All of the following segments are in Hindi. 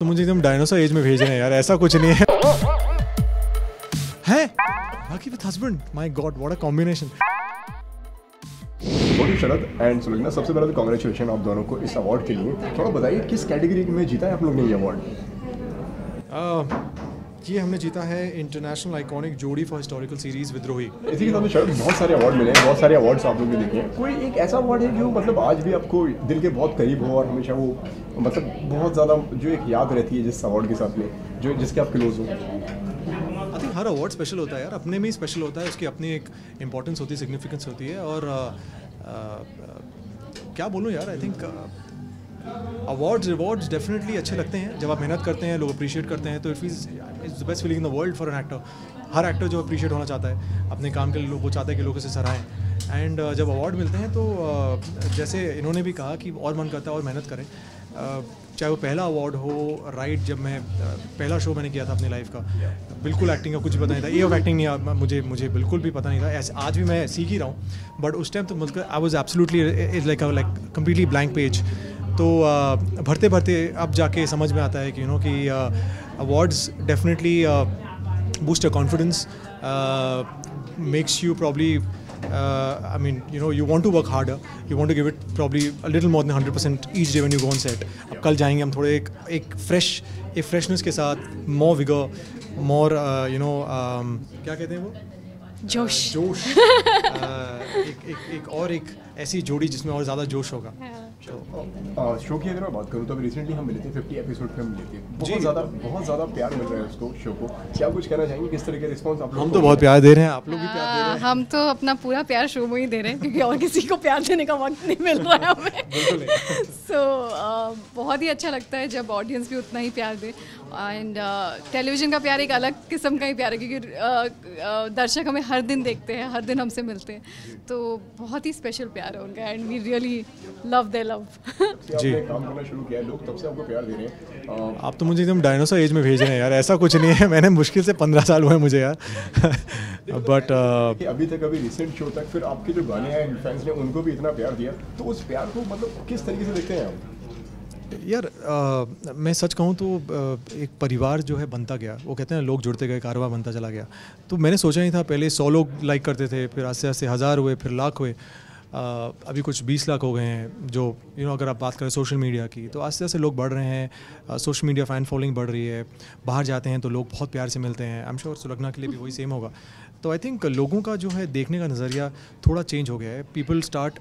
तो मुझे एकदम डायनासोर एज में भेज रहे हैं यार ऐसा कुछ नहीं है। है? बाकी with husband my god what a combination बहुत शरद एंड सुलगना सबसे पहले तो कॉन्ग्रेचुलेशन आप दोनों को इस अवार्ड के लिए। थोड़ा बताइए किस कैटेगरी में जीता है आप लोग ने ये अवार्ड ये हमने जीता है इंटरनेशनल आइकॉनिक जोड़ी फॉर हिस्टोरिकल सीरीज़ विद्रोही इसी के साथ में बहुत सारे अवार्ड मिले हैं बहुत सारे अवार्ड्स आप लोग ने देखे हैं कोई एक ऐसा अवार्ड है जो मतलब आज भी आपको दिल के बहुत करीब हो और हमेशा वो मतलब बहुत ज़्यादा जो एक याद रहती है जिस अवार्ड के साथ में जो जिसके आप क्लोज हो। आई थिंक हर अवार्ड स्पेशल होता है यार अपने में ही स्पेशल होता है उसकी अपनी एक इंपॉर्टेंस होती है सिग्निफिकेंस होती है और uh, uh, क्या बोलूँ यार I think awards rewards definitely अच्छे लगते हैं। जब आप मेहनत करते हैं लोग अप्रिशिएट करते हैं तो it feels it's the best feeling in the world for an actor her actor जो अप्रिशिएट होना चाहता है अपने काम के लिए वो चाहता है कि लोग उसे सराहें। एंड uh, जब अवार्ड मिलते हैं तो uh, जैसे इन्होंने भी कहा कि और मन करता है और मेहनत करें। Uh, चाहे वो पहला अवार्ड हो राइट जब मैं uh, पहला शो मैंने किया था अपनी लाइफ का। बिल्कुल एक्टिंग का कुछ पता नहीं था। ए ऑफ़ एक्टिंग नहीं मुझे मुझे बिल्कुल भी पता नहीं था। ऐसे आज भी मैं सीख ही रहा हूँ। बट उस टाइम तो मुझे I was absolutely is like like completely blank page तो भरते भरते अब जाके समझ में आता है कि यू नो कि awards definitely boost a confidence makes you probably I mean you know you want to work hard you want to give it probably little more than hundred percent each day one you gone set अब कल जाएँगे हम थोड़े एक एक फ्रेश एक फ्रेशनेस के साथ मोर विगो मोर यू नो क्या कहते हैं वो? जोश। जोश। एक और एक ऐसी जोड़ी जिसमें और ज़्यादा जोश होगा. हाँ। शो की अगर मैं बात करूँ तो अभी रिसेंटली हम मिले थे 50 एपिसोड पे हम मिले थे। बहुत ज़्यादा बहुत ज़्यादा प्यार मिल रहा है उसको शो को। क्या कुछ कहना चाहेंगे? किस तरह का रिस्पॉन्स आप लोग हम तो बहुत प्यार दे रहे हैं आप लोग भी प्यार दे रहे हैं। हम तो अपना पूरा प्यार शो में ही दे रहे हैं क्योंकि और किसी को प्यार देने का वक्त नहीं मिल रहा है हमें। सो बहुत ही अच्छा लगता है जब ऑडियंस भी उतना ही प्यार दे। एंड टेलीविज़न का प्यार एक अलग किस्म का ही प्यार है क्योंकि uh, uh, दर्शक हमें हर दिन देखते हैं हर दिन हमसे मिलते हैं। तो बहुत ही स्पेशल प्यार है उनका and we really love they love जी। काम करना शुरू किया लोग तब से आपको प्यार दे रहे हैं। आप तो मुझे एकदम डायनासोर एज में भेज रहे हैं यार ऐसा कुछ नहीं है मैंने मुश्किल से पंद्रह साल हुए मुझे यार। बट अभी तक अभी रिसेंट शो तक फिर आपके जो गाने हैं फैंस ने उनको भी इतना प्यार दिया। तो उस प्यार को मतलब किस तरीके से देखते हैं आप? यार अ, मैं सच कहूँ तो अ, एक परिवार जो है बनता गया। वो कहते हैं लोग जुड़ते गए कारोबार बनता चला गया। तो मैंने सोचा ही था पहले सौ लोग लाइक करते थे फिर आस्ते आस्ते हज़ार हुए फिर लाख हुए। अ, अभी कुछ बीस लाख हो गए हैं जो यू नो अगर आप बात करें सोशल मीडिया की तो आस्ते आस्ते लोग बढ़ रहे हैं। सोशल मीडिया फ़ैन फॉलोइंग बढ़ रही है। बाहर जाते हैं तो लोग बहुत प्यार से मिलते हैं। आई एम श्योर सुलगना के लिए भी वही सेम होगा। तो आई थिंक लोगों का जो है देखने का नज़रिया थोड़ा चेंज हो गया है। People start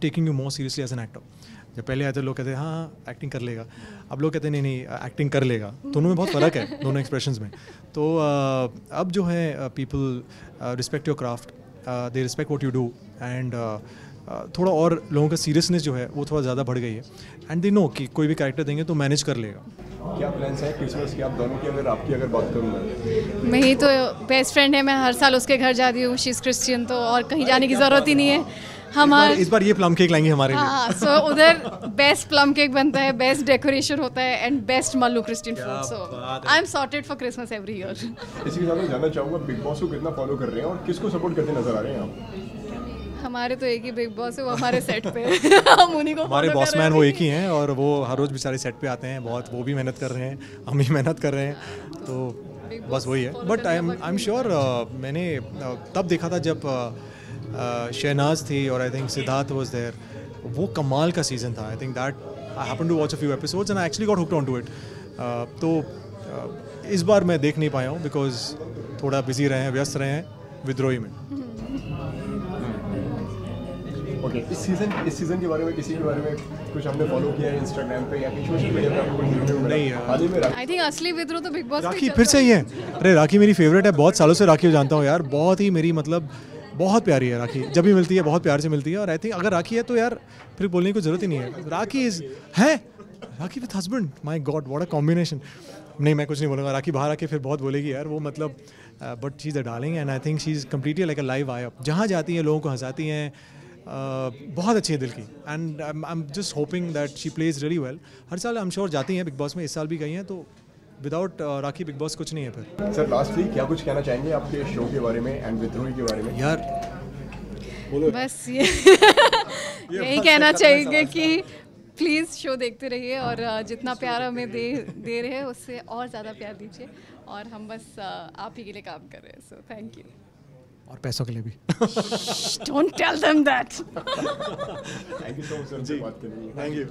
taking you more seriously as an actor जब पहले आए थे लोग कहते हैं हाँ हाँ एक्टिंग कर लेगा. अब लोग कहते हैं नहीं नहीं एक्टिंग कर लेगा. दोनों में बहुत फ़र्क है दोनों एक्सप्रेशन में। तो अब जो है people respect your craft they respect what you do and थोड़ा और लोगों का सीरियसनेस जो है वो थोड़ा ज़्यादा बढ़ गई है। एंड दे नो कि कोई भी कैरेक्टर देंगे तो मैनेज कर लेगा। क्या प्लान्स हैं? क्रिसमस के आप दोनों की अगर आपकी अगर बात करूँ मैं। मेरी तो बेस्ट फ्रेंड है मैं हर साल उसके घर जाती हूँ शी इज़ क्रिश्चियन तो और कहीं जाने की ज़रूरत ही नहीं है। हमारा इस बार ये प्लम केक लाएँगे हमारे लिए। हाँ सो उधर बेस्ट प्लम केक बनता है बेस्ट डेकोरेशन होता है and best Mallu Christian food so I am sorted for Christmas every year इसी के साथ मैं जानना चाहूँगा बिग बॉस को कितना फॉलो कर रहे हैं और किसको सपोर्ट करते नज़र आ रहे हैं आप? हमारे तो एक ही बिग बॉस है वो हमारे सेट पे हम उन्हीं को हमारे बॉस मैन वो एक ही हैं और वो हर रोज़ बेचारे सेट पे आते हैं बहुत वो भी मेहनत कर रहे हैं हम भी मेहनत कर रहे हैं तो बस वही है। But I am I am sure मैंने uh, तब देखा था जब uh, शहनाज थी और I think Siddharth was there वो कमाल का सीज़न था. I think that I happen to watch a few episodes and I actually got hooked on to it तो uh, इस बार मैं देख नहीं पाया हूँ बिकॉज़ थोड़ा बिज़ी रहे हैं व्यस्त रहे हैं विद्रोही में। ओके इस सीज़न इस सीज़न के बारे में किसी के बारे में कुछ हमने फॉलो किया है इंस्टाग्राम पे या कहीं सोशल मीडिया पे आपको? नहीं यार। हाल ही में आई थिंक असली विद्रोह तो बिग बॉस राखी फिर से ही है। अरे राखी मेरी फेवरेट है बहुत सालों से राखी को जानता हूँ यार। बहुत ही मेरी मतलब बहुत प्यारी है राखी। जब भी मिलती है बहुत प्यार से मिलती है और आई थिंक अगर राखी है तो यार फिर बोलने की ज़रूरत ही नहीं है। राखी इज़ है? Rakhi with husband my god what a combination नहीं मैं कुछ नहीं बोलूँगा। राखी बाहर आके फिर बहुत बोलेगी यार वो मतलब but is a darling and I think she is completely like a live I up जहाँ जाती हैं लोगों को हंसाती हैं uh, बहुत अच्छी है दिल की। And I am just hoping that she plays really well हर साल आई एम श्योर जाती हैं बिग बॉस में इस साल भी गई हैं तो विदाउट राखी बिग बॉस कुछ नहीं है फिर। सर लास्टली क्या कुछ कहना चाहेंगे आपके शो के बारे में एंड विद्रोही के बारे में? यार। बस ये। यही कहना चाहेंगे कि प्लीज़ शो देखते रहिए और uh, जितना प्यार हमें दे दे रहे हैं उससे और ज़्यादा प्यार दीजिए और हम बस uh, आप ही के लिए काम कर रहे हैं सो थैंक यू और पैसों के लिए भी। Don't tell them that thank you so much sir बात करने के लिए। Thank you